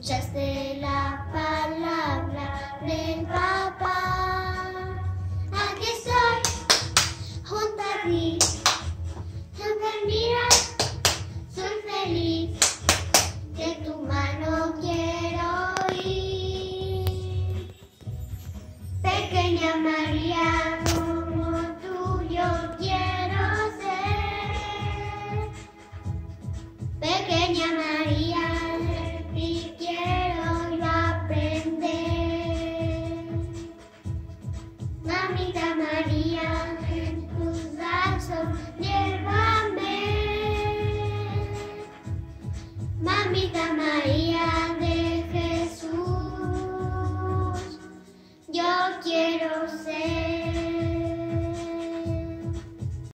escuchaste la palabra del papá. Aquí estoy, junto a ti, siempre mira, soy feliz, de tu mano quiero ir. Pequeña María. Pequeña María. Mamita María, en tus brazos llévame. Mamita María de Jesús, yo quiero ser.